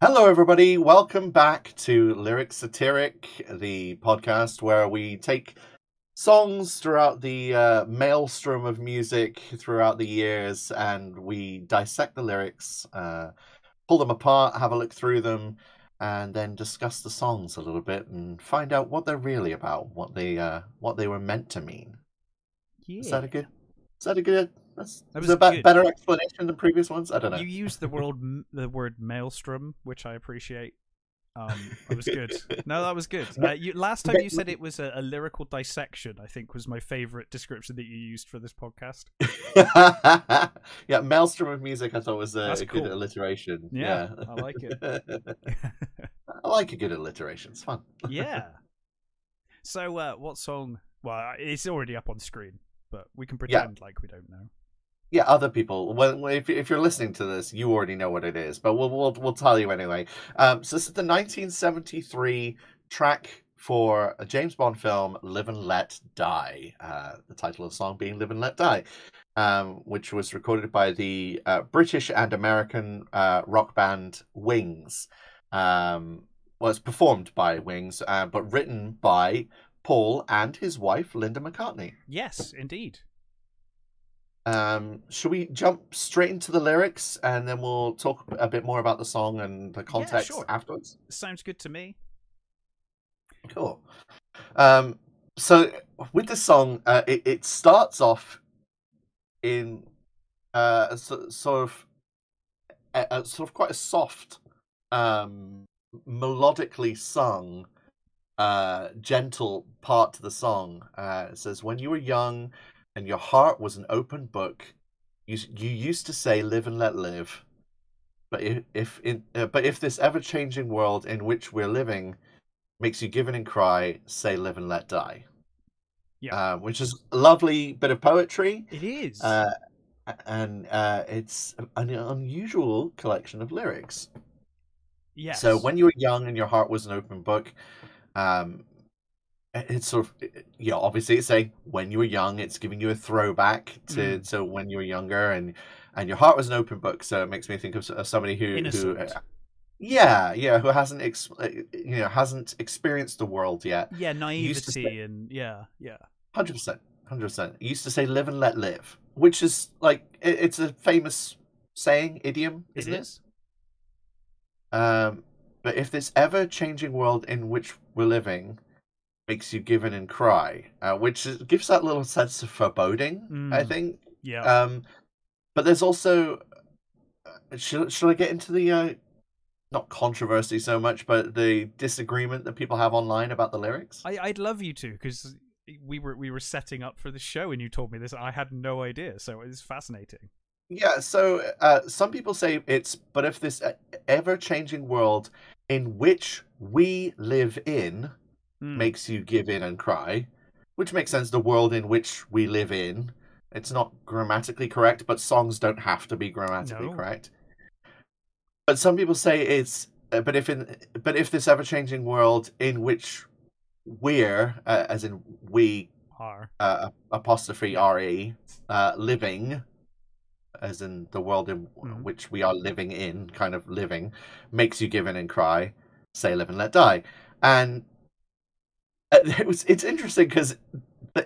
Hello, everybody. Welcome back to Lyric Satiric, the podcast where we take songs throughout the uh, maelstrom of music throughout the years and we dissect the lyrics, uh, pull them apart, have a look through them, and then discuss the songs a little bit and find out what they're really about, what they uh, what they were meant to mean. Yeah. Is that a good? Is that a good? That's That is was a be- better explanation than previous ones. I don't know. You used the word the word maelstrom, which I appreciate. Um, that was good. No, that was good. Uh, you, last time you said it was a, a lyrical dissection. I think was my favorite description that you used for this podcast. yeah, Maelstrom of Music I thought was a, a good alliteration. Yeah, I like it. I like a good alliteration. It's fun. yeah. So, uh, what song? Well, it's already up on screen, but we can Yeah. pretend like we don't know. Yeah, other people. If if you're listening to this, you already know what it is, but we'll we'll we'll tell you anyway. Um, so this is the 1973 track for a James Bond film, "Live and Let Die." Uh, the title of the song being "Live and Let Die," um, which was recorded by the uh, British and American uh, rock band Wings. Um, was performed by Wings, uh, but written by Paul and his wife Linda McCartney. Yes, indeed. Um, should we jump straight into the lyrics and then we'll talk a bit more about the song and the context sure. afterwards? Sounds good to me. Cool. Um, so with the song, uh, it, it starts off in uh, so- sort of a, a sort of quite a soft, um, melodically sung, uh, gentle part to the song. Uh, it says, "When you were young, and your heart was an open book, you you used to say, live and let live." But if, if in uh, but if this ever changing world in which we're living makes you give in and cry, say live and let die. Yeah. Uh, which is a lovely bit of poetry. It is. Uh, and uh, it's an unusual collection of lyrics. yes. So when you were young and your heart was an open book, um, it's sort of you know obviously it's saying when you were young, it's giving you a throwback to to when you were younger and and your heart was an open book. So it makes me think of, of somebody who who Innocent. uh, yeah yeah who hasn't ex- uh, you know hasn't experienced the world yet. yeah, naivety and yeah, yeah. Hundred percent, hundred percent. Used to say "live and let live," which is like it, it's a famous saying, idiom, isn't it, is. Um, but if this ever-changing world in which we're living makes you give in and cry, uh, which is, gives that little sense of foreboding, I Mm. think. Yeah. Um, but there's also, uh, should should I get into the uh, not controversy so much, but the disagreement that people have online about the lyrics? I, I'd love you to because we were we were setting up for the show and you told me this. I had no idea, so it's fascinating. Yeah, so uh, some people say it's, but if this ever changing world in which we live in Mm. makes you give in and cry, which makes sense, the world in which we live in. It's not grammatically correct, but songs don't have to be grammatically No. correct. But some people say it's, uh, but if in, but if this ever changing world in which we're, uh, as in we are uh, apostrophe re uh, living as in the world in Mhm. which we are living in kind of living makes you give in and cry say live and let die and Uh, it was it's interesting because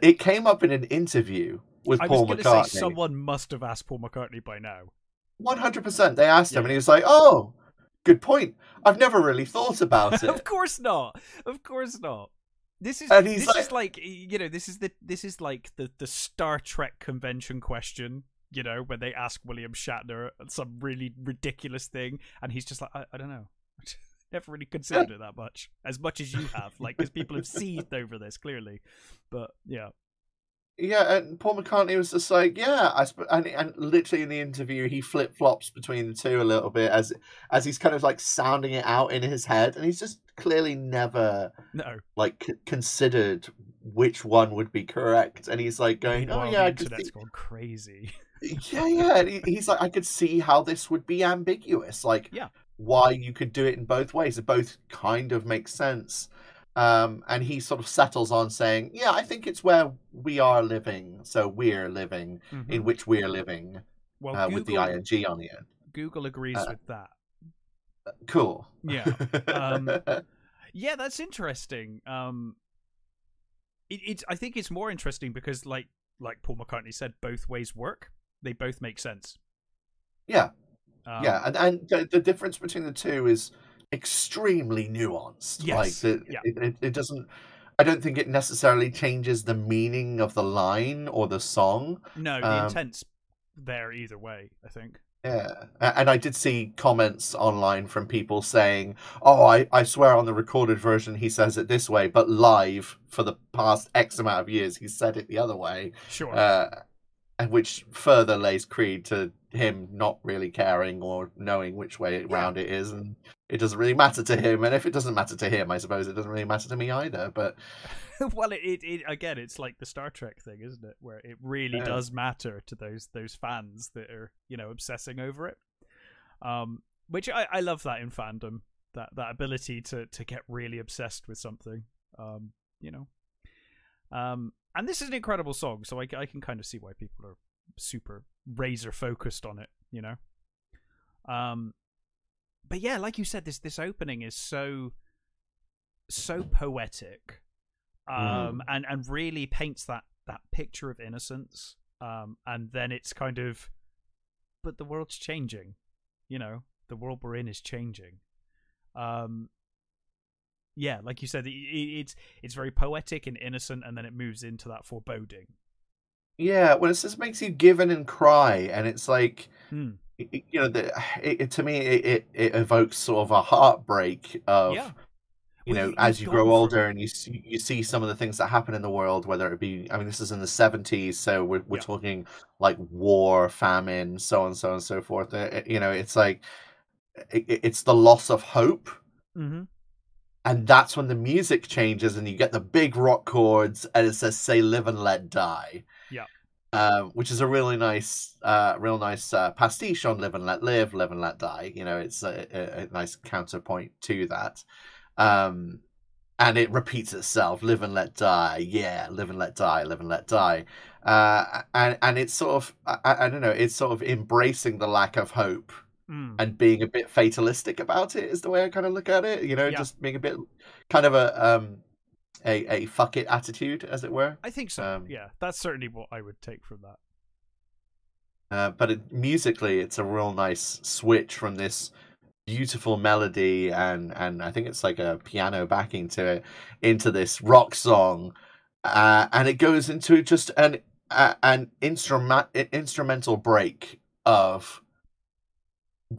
it came up in an interview with I paul mccartney say someone must have asked Paul McCartney by now. 100% they asked him Yeah. and he was like oh good point i've never really thought about it of course not. Of course not. This is And he's this like- is like you know this is the this is like the the Star Trek convention question. You know when they ask William Shatner some really ridiculous thing, and he's just like, I, I don't know. Never really considered it that much, as much as you have, like because people have seethed over this clearly. But yeah, Yeah, and Paul McCartney was just like, yeah, I sp-, and and literally in the interview he flip flops between the two a little bit as as he's kind of like sounding it out in his head, and he's just clearly never no, like c- considered which one would be correct, and he's like going, oh yeah, the internet's gone crazy. yeah, yeah, and he, he's like, I could see how this would be ambiguous, like Yeah. Why you could do it in both ways. It both kind of makes sense. Um, and he sort of settles on saying, "Yeah, I think it's where we are living, so we're living in Mhm. which we're living Well, uh, with the ing on the end." Google agrees uh, with that. cool. Yeah. Um, yeah, that's interesting. Um, it, it's I think it's more interesting because like like Paul McCartney said, both ways work. They both make sense. yeah, Um, yeah, and and the, the difference between the two is extremely nuanced. Yes, Like the, yeah. it, it, it doesn't. I don't think it necessarily changes the meaning of the line or the song. No, the Um, intent's there either way. I think. Yeah, and I did see comments online from people saying, "Oh, I, I swear on the recorded version he says it this way, but live for the past X amount of years he said it the other way," Sure. uh, which further lays creed to him not really caring or knowing which way round it is, and it doesn't really matter to him. And if it doesn't matter to him, I suppose it doesn't really matter to me either. But well, it, it, it again, it's like the Star Trek thing, isn't it? Where it really Yeah. does matter to those those fans that are you know obsessing over it. Um, which I, I love that in fandom, that that ability to to get really obsessed with something. Um, you know. Um, and this is an incredible song, so I, I can kind of see why people are super razor focused on it. You know. Um, but yeah, like you said, this this opening is so so poetic um and and really paints that that picture of innocence um and then it's kind of but the world's changing you know the world we're in is changing um yeah like you said it, it- it's it's very poetic and innocent and then it moves into that foreboding yeah, well, it just makes you give in and cry, and it's like. Hmm. You know, the, it, to me, it, it, evokes sort of a heartbreak of yeah you Well, know, you- as you've grow older and you see, you see some of the things that happen in the world, whether it be, I mean, this is in the 70s, so we're, we're Yeah. talking like war, famine, so on, so on, and so forth. Uh, uh, You know, it's like, it, it- it's the loss of hope. mm-hmm. And that's when the music changes and you get the big rock chords and it says, say, live and let die. Yeah. Um, which is a really nice, uh, real nice uh, pastiche on live and let live, live and let die. You know, it's a, a, a nice counterpoint to that. Um, and it repeats itself live and let die yeah live and let die live and let die uh, and and it's sort of I, I don't know it's sort of embracing the lack of hope mm. and being a bit fatalistic about it is the way i kind of look at it you know Yeah. just being a bit kind of a um a, a fuck it attitude as it were i think so um, yeah that's certainly what i would take from that Uh, but it, musically, it's a real nice switch from this beautiful melody and and I think it's like a piano backing to it into this rock song, uh, and it goes into just an uh, an instrument instrumental break of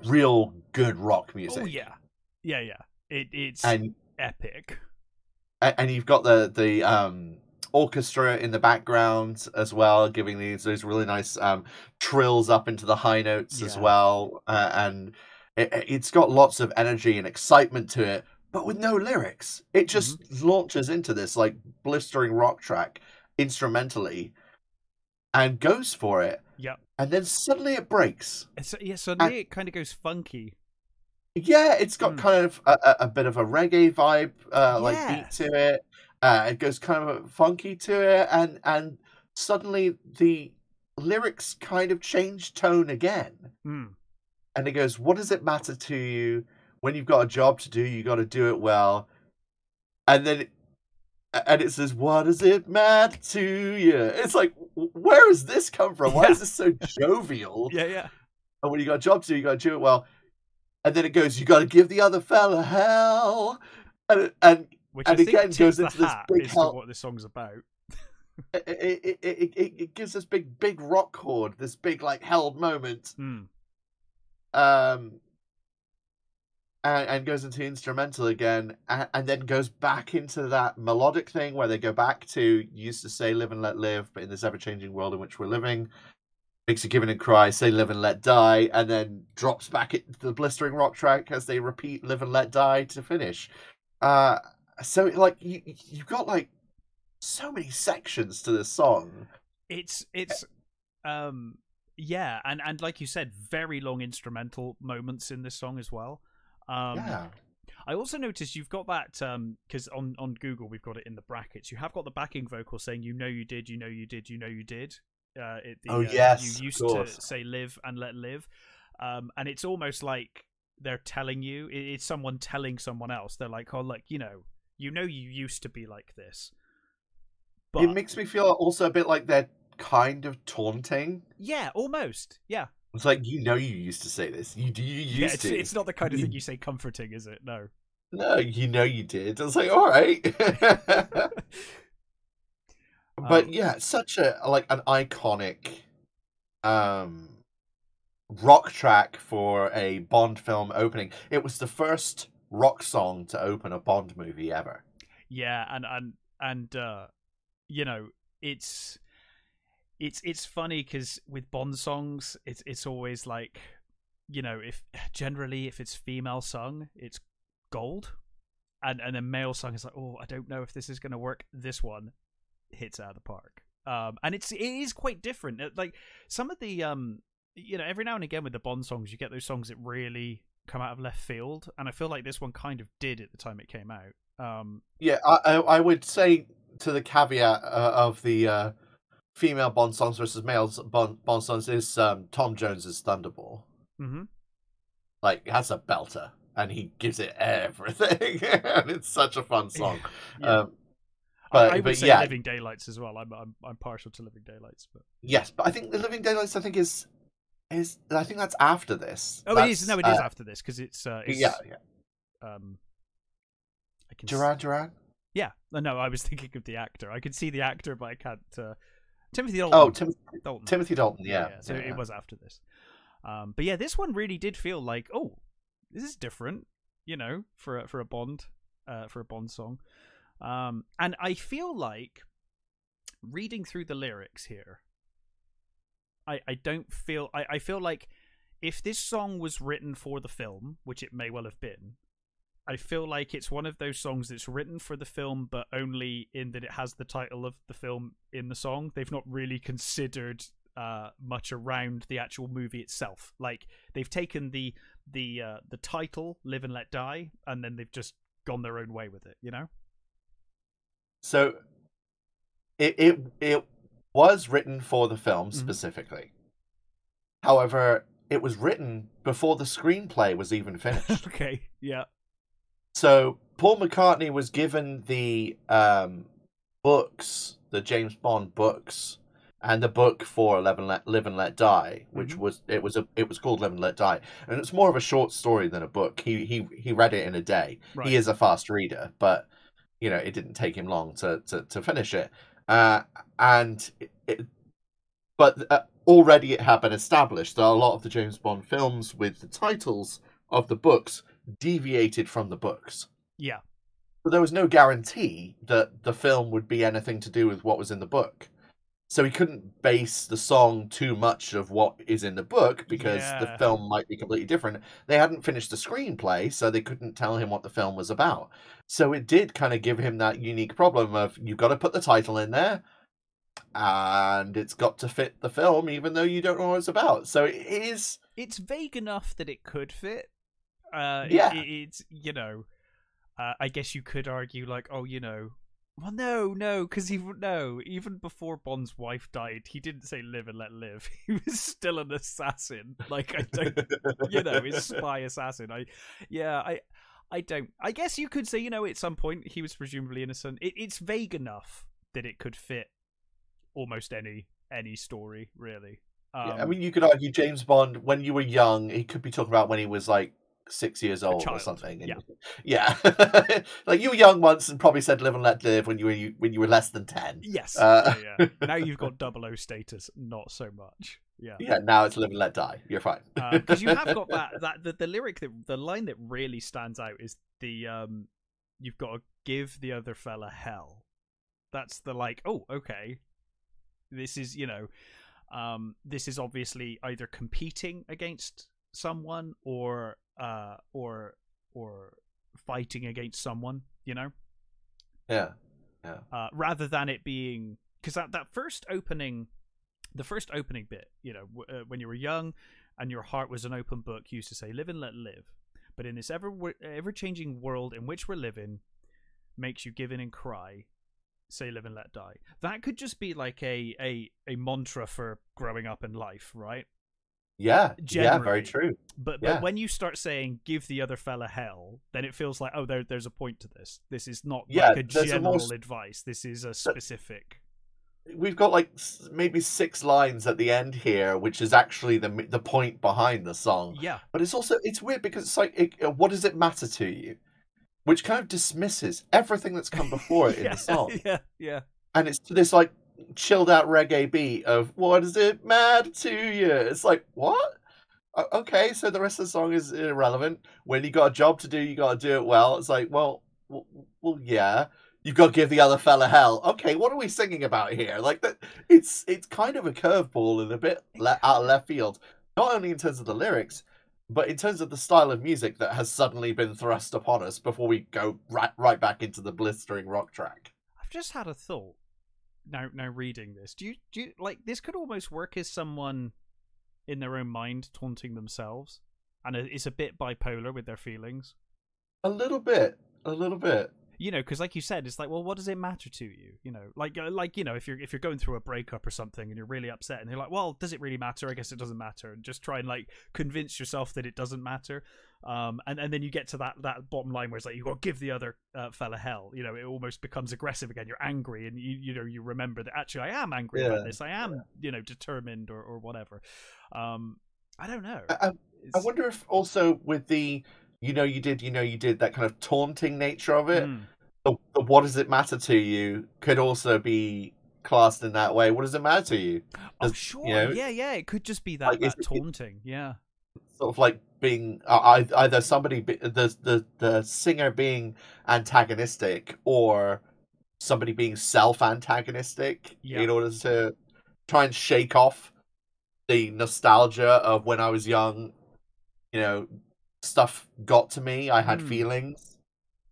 real good rock music. oh yeah. Yeah yeah. It, it's and epic. and you've got the the um orchestra in the background as well giving these those really nice um trills up into the high notes as well uh, and it, it's got lots of energy and excitement to it but with no lyrics. It just launches into this like blistering rock track instrumentally and goes for it Yep. and then suddenly it breaks it's, yeah suddenly it kind of goes funky yeah, it's got Mm. kind of a, a, bit of a reggae vibe, uh, like Yeah. beat to it. Uh, it goes kind of funky to it, and and suddenly the lyrics kind of change tone again, mm. and it goes, "What does it matter to you when you've got a job to do? You got to do it well." And then, it, and it says, "What does it matter to you?" It's like, where has this come from? Why Yeah. is this so jovial? yeah yeah And when you got a job to do, you got to do it well. And then it goes, you got to give the other fella hell. And, and which And again goes into this big help- what this song's about. it, it, it, it, it, it gives this big, big rock chord, this big, like, held moment. Mm. Um, and, and goes into instrumental again. And, and then goes back into that melodic thing where they go back to, used to say live and let live, but in this ever changing world in which we're living. Makes a give and cry, say live and let die, and then drops back into the blistering rock track as they repeat live and let die to finish. Uh, so like you you've got like so many sections to this song. It's it's um yeah, and and like you said, very long instrumental moments in this song as well. Um, yeah, I also noticed you've got that because on on Google we've got it in the brackets. You have got the backing vocal saying "You know you did, you know you did, you know you did." Uh, it, the, Oh, uh, yes, you used to say "live" and "let live," um, and it's almost like they're telling you. It's someone telling someone else. They're like, oh, like you know, you know, you used to be like this. But... It makes me feel also a bit like they're kind of taunting. Yeah, almost. Yeah. It's like you know you used to say this. You do you used yeah, it's, to. It's not the kind of thing you say comforting, is it? No. No, you know you did. I was like, all right. but um, yeah, such a like an iconic um rock track for a Bond film opening. It was the first rock song to open a Bond movie ever. Yeah, and and and uh you know, it's it's it's funny because with Bond songs, it's it's always like, you know, if generally if it's female sung, it's gold, and and a male song is like, oh, I don't know if this is gonna work. This one hits out of the park, um, and it's it is quite different. Like some of the um, you know, every now and again with the Bond songs, you get those songs that really come out of left field, and I feel like this one kind of did at the time it came out. Um, yeah, I I would say to the caveat uh, of the uh, female Bond songs versus male Bond, Bond songs is um, Tom Jones's Thunderball. Mm-hmm. Like, has a belter, and he gives it everything, and it's such a fun song. yeah. Um, but, I would but, say yeah. Living Daylights as well. I'm, I'm I'm partial to Living Daylights, but yes, but I think the Living Daylights I think is is I think that's after this. Oh, that's, it is. No, it is uh, after this because it's, uh, it's yeah yeah. Um, I can Duran Duran. Yeah, no, I was thinking of the actor. I could see the actor, but I can't. Uh... Timothy Dalton. Oh, Tim- Dalton. Timothy Dalton. Yeah. yeah so yeah. it was after this. Um, but yeah, this one really did feel like, oh, this is different. You know, for a, for a Bond, uh, for a Bond song. Um, and I feel like reading through the lyrics here, I I don't feel I I feel like if this song was written for the film, which it may well have been, I feel like it's one of those songs that's written for the film, but only in that it has the title of the film in the song. They've not really considered uh, much around the actual movie itself. Like they've taken the the uh, the title "Live and Let Die" and then they've just gone their own way with it. You know. So, it it it was written for the film mm-hmm. specifically. However, it was written before the screenplay was even finished. okay. Yeah. So Paul McCartney was given the um, books, the James Bond books, and the book for Live and Let, Live and Let Die, which mm-hmm. was it was a it was called Live and Let Die, and it's more of a short story than a book. He he he read it in a day. Right. He is a fast reader, but you know it didn't take him long to to, to finish it. Uh, and it, it but uh, already it had been established that a lot of the James Bond films with the titles of the books deviated from the books. Yeah. But there was no guarantee that the film would be anything to do with what was in the book. So he couldn't base the song too much of what is in the book because yeah. the film might be completely different. They hadn't finished the screenplay, so they couldn't tell him what the film was about. So it did kind of give him that unique problem of you've got to put the title in there and it's got to fit the film even though you don't know what it's about. So it is it's vague enough that it could fit, uh, yeah, it, it's you know, uh, I guess you could argue like, oh, you know, well, no, no, because even no, even before Bond's wife died, he didn't say live and let live. He was still an assassin. Like I don't, you know, his spy assassin. I, yeah, I, I don't. I guess you could say, you know, at some point he was presumably innocent. It, it's vague enough that it could fit almost any any story, really. Um, yeah, I um, mean, you could argue James Bond when you were young. He could be talking about when he was like six years old or something. And, yeah, yeah. like you were young once and probably said "live and let live" when you were when you were less than ten. Yes. Uh... yeah, yeah. Now you've got double O status, not so much. Yeah. Yeah. Now it's "live and let die." You're fine. Because uh, you have got that that the, the lyric that the line that really stands out is the um, you've got to give the other fella hell. That's the like. Oh, okay. This is you know. Um, this is obviously either competing against someone or uh, or or fighting against someone, you know? Yeah, yeah. Uh, rather than it being because that that first opening, the first opening bit, you know, w- uh, when you were young and your heart was an open book, used to say "live and let live." But in this ever ever changing world in which we're living, makes you give in and cry, say live and let die. That could just be like a a a mantra for growing up in life, right? Yeah, Generally. yeah, very true. But Yeah. but when you start saying "give the other fella hell," then it feels like oh, there there's a point to this. This is not Yeah, like a there's a more advice. This is a specific. We've got like maybe six lines at the end here, which is actually the the point behind the song. Yeah, But it's also it's weird because it's like, it, uh, what does it matter to you? Which kind of dismisses everything that's come before it in yeah, the song, yeah, yeah. and it's to this like chilled out reggae beat of "What does it matter to you?" It's like what? Okay, so the rest of the song is irrelevant. When you got a job to do, you got to do it well. It's like, well, well, yeah. You've got to give the other fella hell. Okay, what are we singing about here? Like that, it's it's kind of a curveball and a bit le- out of left field. Not only in terms of the lyrics, but in terms of the style of music that has suddenly been thrust upon us before we go right right back into the blistering rock track. I've just had a thought. Now, now reading this, do you do you, like this could almost work as someone in their own mind taunting themselves, and it's a bit bipolar with their feelings. A little bit, a little bit. you know because like you said it's like well what does it matter to you you know like uh, like you know if you're if you're going through a breakup or something and you're really upset and you're like well does it really matter i guess it doesn't matter and just try and like convince yourself that it doesn't matter um and and then you get to that that bottom line where it's like you got to give the other uh, fella hell. You know it almost becomes aggressive again. You're angry and you you know you remember that actually i am angry Yeah. about this. I am you know determined or or whatever. Um i don't know. I, I- I wonder if also with the you know you did you know you did that kind of taunting nature of it Mm. the, the what does it matter to you could also be classed in that way. What does it matter to you? Oh Does- sure. you know, yeah yeah. It could just be that, like, that it- taunting. Yeah. sort of like being uh, either somebody be, the the the singer being antagonistic or somebody being self antagonistic Yeah. in order to try and shake off the nostalgia of when I was young you know stuff got to me I had Hmm. feelings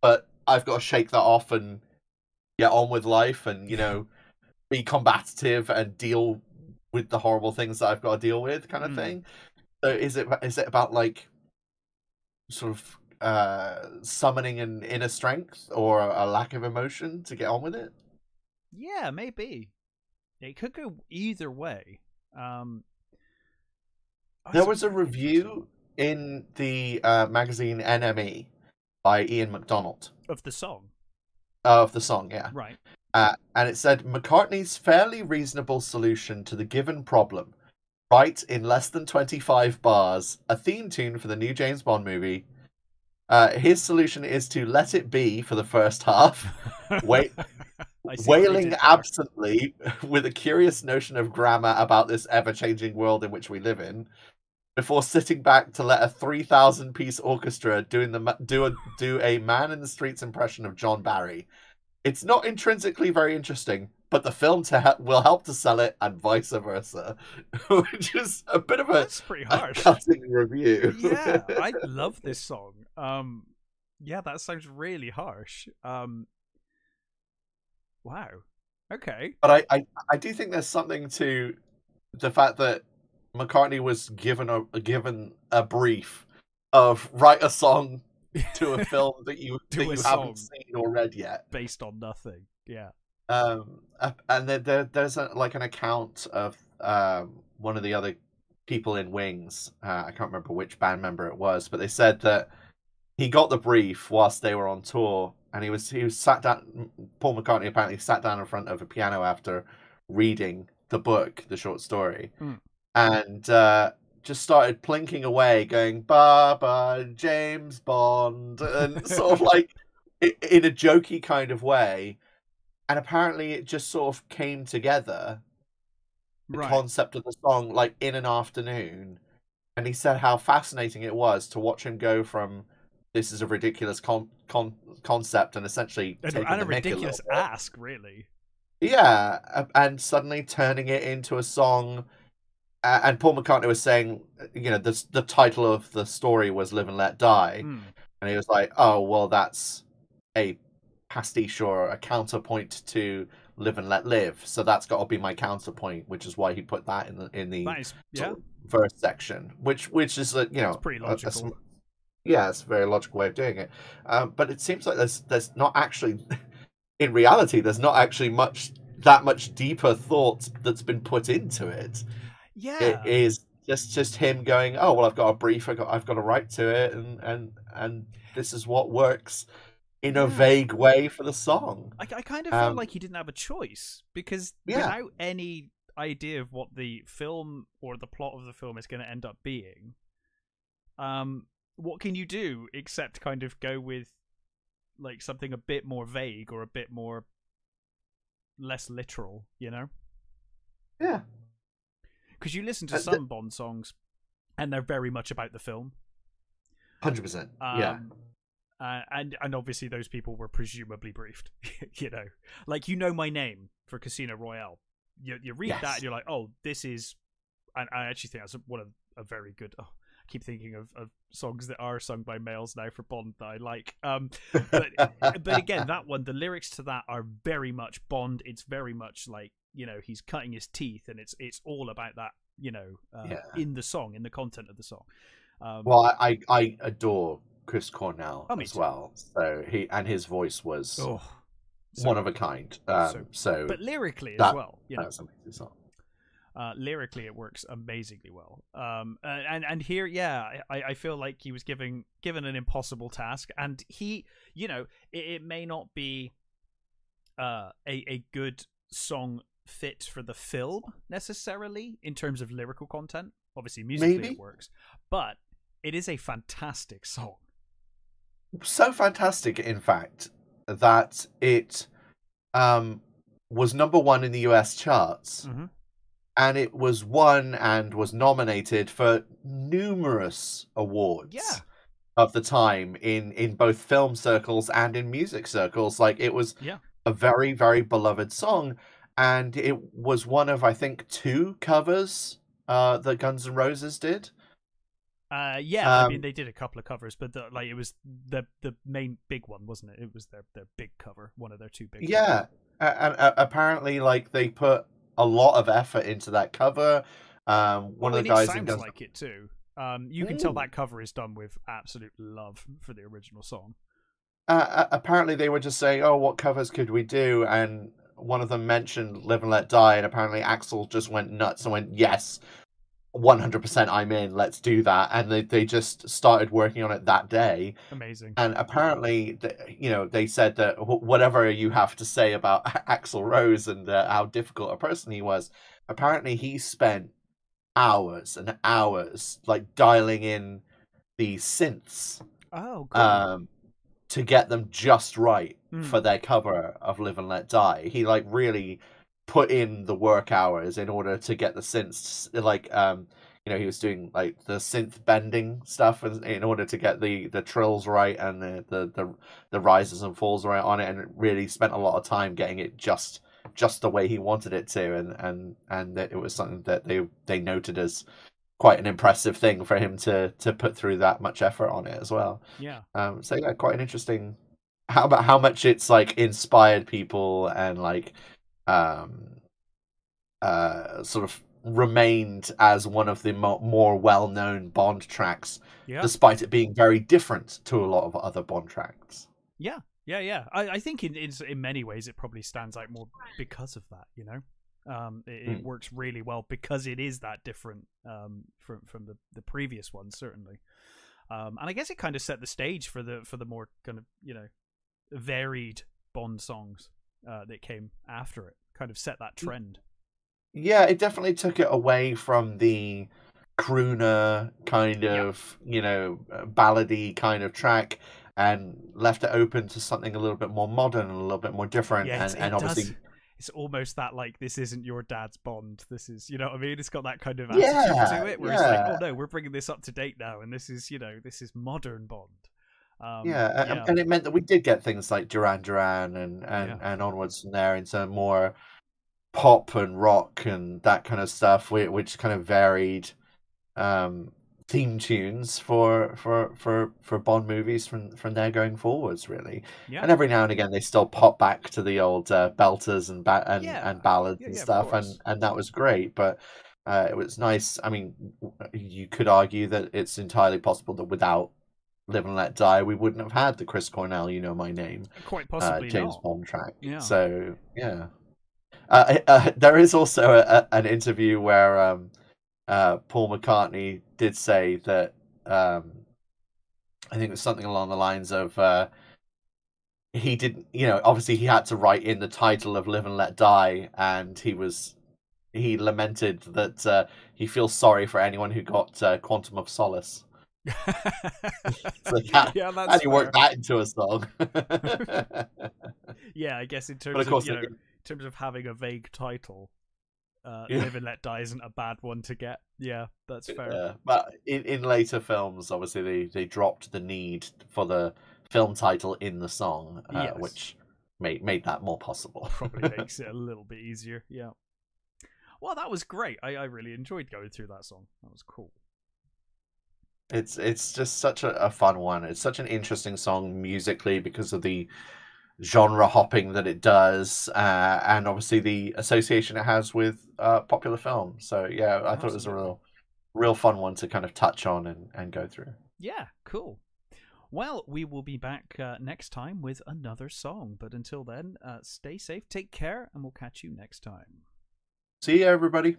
but I've got to shake that off and get on with life and you know be combative and deal with the horrible things that I've got to deal with kind of Hmm. thing so is it is it about like sort of uh summoning an inner strength or a lack of emotion to get on with it Yeah, maybe. It could go either way. Um, oh, there was a review in the uh, magazine NME by Ian MacDonald of the song, of the song yeah right? Uh, and it said McCartney's fairly reasonable solution to the given problem. Write in less than 25 bars a theme tune for the new James Bond movie. Uh, his solution is to let it be for the first half, Wait- I see what you wailing absently with a curious notion of grammar about this ever changing world in which we live in, before sitting back to let a 3,000 piece orchestra doing the, do, a, do a man in the streets impression of John Barry. It's not intrinsically very interesting, but the film to he- will help to sell it, and vice versa, which is a bit of a, That's pretty harsh. cutting review. yeah, I love this song. Um, yeah, that sounds really harsh. Um, wow. Okay. but I, I, I do think there's something to the fact that McCartney was given a given a brief of write a song to a film that you that you song. haven't seen or read yet. Based on nothing. Yeah. Um, and there, there there's a, like an account of um one of the other people in Wings. Uh, I can't remember which band member it was, but they said that he got the brief whilst they were on tour, and he was he was sat down. Paul McCartney apparently sat down in front of a piano after reading the book, the short story, Hmm. and uh, just started plinking away, going "Ba ba James Bond," and sort of like in a jokey kind of way. And apparently, it just sort of came together the Right. concept of the song like in an afternoon and he said how fascinating it was to watch him go from this is a ridiculous con- con- concept and essentially and, and a ridiculous bit. ask, really. yeah and suddenly turning it into a song and paul mccartney was saying you know the, the title of the story was live and let die Hmm. and he was like oh well that's a pastiche or a counterpoint to live and let live so that's got to be my counterpoint which is why he put that in the in the sort yeah. verse section, which which is a you know It's pretty a- a logical. sm- yeah, it's a very logical way of doing it. Um, but it seems like there's there's not actually, in reality, there's not actually much that much deeper thought that's been put into it. Yeah. It is just just him going, oh well, I've got a brief, I got I've got to write to it, and and and this is what works in a Yeah. vague way for the song. I, I kind of felt Um, like he didn't have a choice because Yeah. without any idea of what the film or the plot of the film is going to end up being, um, what can you do except kind of go with like something a bit more vague or a bit more less literal, you know? Yeah, Because you listen to Uh, the- some Bond songs, and they're very much about the film. hundred percent. Um, Yeah, uh, and and obviously those people were presumably briefed. you know, like you know my name for Casino Royale. You you read that and you're like, oh, this is. And I actually think that's one of a very good. Oh, I keep thinking of, of songs that are sung by males now for Bond that I like. Um, but but again, that one, the lyrics to that are very much Bond. It's very much like you know he's cutting his teeth, and it's it's all about that. You know, uh, Yeah. in the song, in the content of the song. Um, well, I I adore Chris Cornell Oh, as well. So he and his voice was oh, so one of a kind. Um, So- so but lyrically as well. You know, that's an amazing song. uh, lyrically it works amazingly well. Um, and and here, yeah, I, I feel like he was giving given an impossible task, and he, you know, it, it may not be uh, a a good song fit for the film necessarily in terms of lyrical content. Obviously, musically Maybe. it works, but it is a fantastic song. So fantastic, in fact, that it um, was number one in the US charts, Mhm. and it was won and was nominated for numerous awards. Yeah. Of the time in in both film circles and in music circles, like it was Yeah. a very very beloved song, and it was one of I think two covers uh, that Guns N' Roses did. Uh, yeah, I Um, mean they did a couple of covers, but the, like it was the the main big one, wasn't it? It was their their big cover, one of their two big. Yeah, a- and uh, apparently, like they put a lot of effort into that cover. Um, one Well, of the guys it sounds Guns. like it too. Um, you can tell that cover is done with absolute love for the original song. Uh, apparently, they were just saying, "Oh, what covers could we do?" And one of them mentioned "Live and Let Die," and apparently Axl just went nuts and went, "Yes, one hundred percent, I'm in. Let's do that." And they they just started working on it that day. Amazing. And apparently, you know, they said that whatever you have to say about Axl Rose and uh, how difficult a person he was, apparently he spent hours and hours like dialing in the synths Oh, cool. um, to get them just right Hmm. for their cover of Live and Let Die. He like really put in the work hours in order to get the synths like um you know he was doing like the synth bending stuff in in order to get the the trills right and the the the, the rises and falls right on it and really spent a lot of time getting it just just the way he wanted it to and and and that it was something that they they noted as quite an impressive thing for him to to put through that much effort on it as well yeah. um, so yeah, quite an interesting. How about how much it's like inspired people and like, um, uh, sort of remained as one of the mo- more well-known Bond tracks, Yeah. despite it being very different to a lot of other Bond tracks. Yeah. Yeah. Yeah. I, I think in, in in many ways it probably stands out more because of that. You know, um, it, it Hmm. works really well because it is that different um from from the the previous one certainly. Um, and I guess it kind of set the stage for the for the more kind of you know varied Bond songs uh, that came after it. Kind of set that trend. Yeah, it definitely took it away from the crooner kind Yeah. of, you know, uh, ballady kind of track and left it open to something a little bit more modern and a little bit more different Yeah, and, and obviously does. It's almost that like this isn't your dad's Bond. This is you know what I mean. It's got that kind of attitude Yeah, to it where it's like, oh no, we're bringing this up to date now, and this is you know this is modern Bond. Um, yeah, yeah, and it meant that we did get things like Duran Duran and and, Yeah. and onwards from there into more pop and rock and that kind of stuff, whi- which kind of varied um, theme tunes for for for for Bond movies from from there going forwards, really. yeah, And every now and again, they still pop back to the old uh, belters and ba- and, Yeah. and ballads and stuff, and and that was great. But uh, it was nice. I mean, you could argue that it's entirely possible that without Live and Let Die, we wouldn't have had the Chris Cornell, you know my name, quite uh, James not. Bond track. Yeah. So yeah, uh, uh, there is also a, a, an interview where um, uh, Paul McCartney did say that um, I think it was something along the lines of uh, he didn't, you know, obviously he had to write in the title of "Live and Let Die," and he was he lamented that uh, he feels sorry for anyone who got uh, Quantum of Solace. So how, yeah, that's how do you work that into a song? Yeah, I guess in terms of of, course you know, in terms of having a vague title, uh, Yeah. "Live and Let Die" isn't a bad one to get. Yeah, that's fair. Yeah, but in, in later films, obviously they, they dropped the need for the film title in the song, uh, Yes. which made made that more possible. Probably makes it a little bit easier. Yeah. Well, that was great. I, I really enjoyed going through that song. That was cool. It's it's just such a, a fun one. It's such an interesting song musically because of the genre hopping that it does, uh, and obviously the association it has with uh, popular film. So yeah, I thought it was a real real fun one to kind of touch on and, and go through. Yeah, cool. Well, we will be back uh, next time with another song. But until then, uh, stay safe, take care, and we'll catch you next time. See you, everybody.